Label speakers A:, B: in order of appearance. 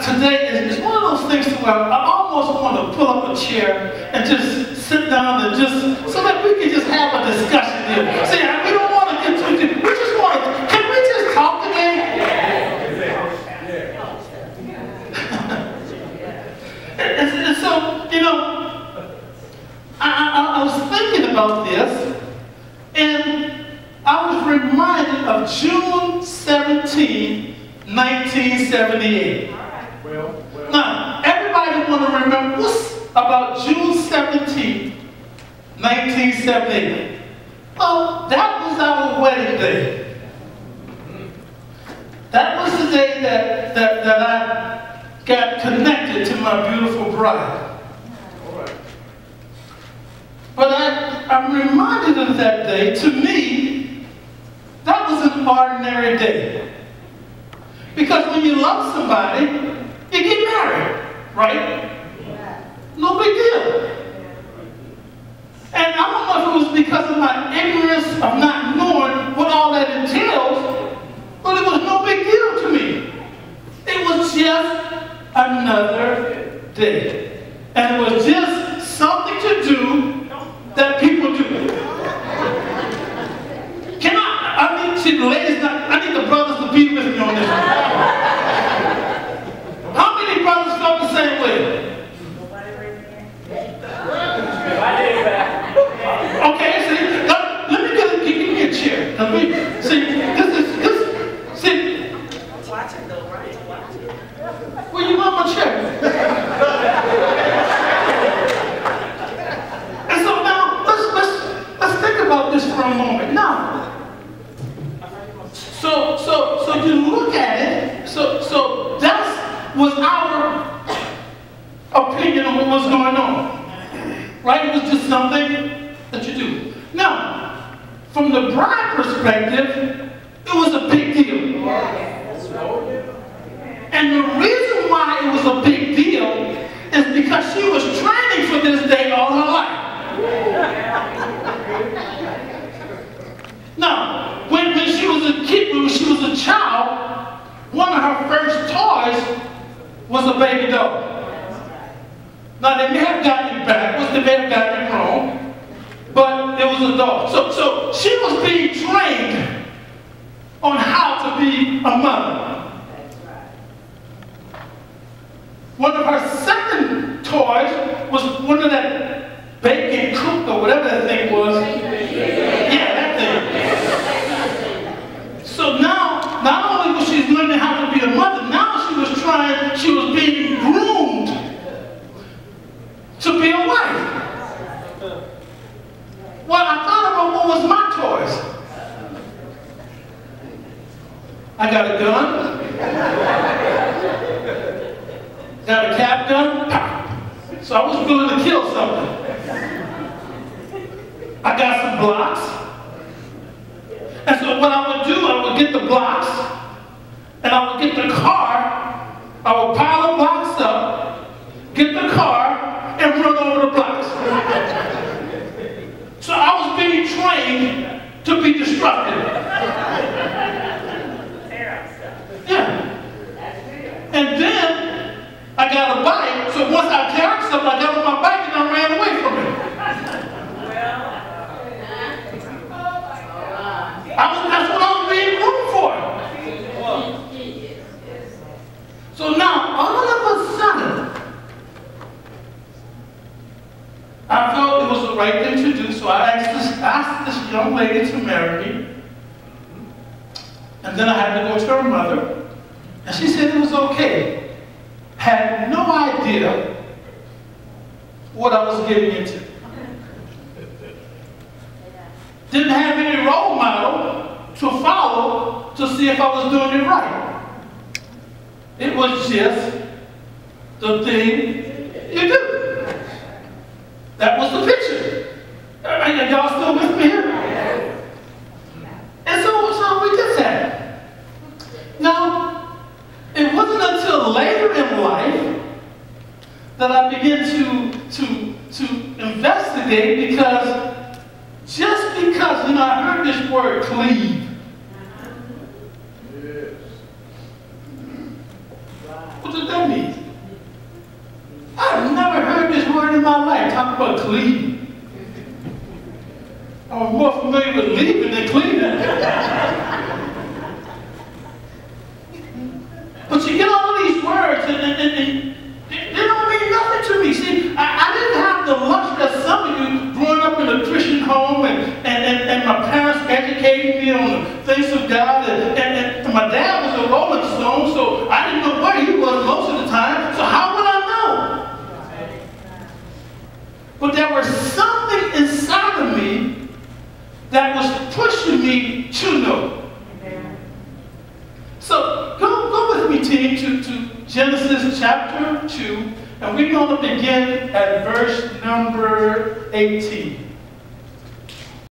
A: Today is, one of those things where I almost want to pull up a chair and just sit down and just, so that we can just have a discussion here. See, we don't want to get too deep. We just want to, can we just talk today? and, and so, you know, I, I, I was thinking about this, and I was reminded of June 17, 1978.
B: Well, well.
A: Now, everybody want to remember what's about June 17, 1978. Well, that was our wedding day. That was the day that, that, that I got connected to my beautiful bride.
B: Right.
A: But I, I'm reminded of that day. To me, that was an ordinary day. Because when you love somebody, you get married, right? No big deal. And I don't know if it was because of my ignorance of not knowing what all that entails, but it was no big deal to me. It was just another day. And it was just something to do that people do. Can I, I need see the ladies, not, I need the brothers to be with me on this. How many brothers felt the same way? Okay, see, let, let me get, give me a chair. Let me, see, this is, this, see,
C: Watching though, right? Watching.
A: where you want my chair? and so now, let's, let's, let's think about this for a moment. Now, so, so, so you look at it, so, so that was our opinion of what was going on. Right? It was just something from the bride perspective, it was a big deal. And the reason why it was a big deal is because she was training for this day all her life. Now, when, when she was a kid, when she was a child, one of her first toys was a baby doll. Now they may have gotten it backwards, they may have gotten it wrong, but it So, so she was being trained on how to be a mother. One of her second toys was one of that bacon coop or whatever that thing was. Yeah, that thing. So now, not only was she learning how to be a mother, now she was trying, she was being groomed to be a wife. Well, I thought about what was my toys. I got a gun. Got a cap gun. So I was willing to kill something. I got some blocks. And so what I would do, I would get the blocks, and I would get the car, I would pile the blocks up, get the car, and run over the blocks. So I was being trained to be destructive. Yeah. And then I got a bike, so once I carried something, I got on my bike and I ran away from it. I was, that's what I was being groomed for. So now, all of a sudden, I felt it was the right thing to do, so I asked this, asked this young lady to marry me. And then I had to go to her mother, and she said it was okay. Had no idea what I was getting into. Didn't have any role model to follow to see if I was doing it right. It was just the thing you do. That was the picture. Y'all still with me here? And so, so we did that. Now, it wasn't until later in life that I began to, to, to investigate because just because, you know, I heard this word cleave. What does that mean? I've never heard this word in my life. Talk about cleaving. I was more familiar with leaving but you get all these words and, and, and, and they, don't mean nothing to me. See, I, I didn't have the luxury that some of you growing up in a Christian home and, and, and, and my parents educated me on the things of God and, and, and my dad was a Rolling Stone, so I didn't know where he was most of the time. So how would I know? But there was something inside of me that was pushing me to know. So go, go with me, team, to, to Genesis chapter 2, and we're going to begin at verse number 18.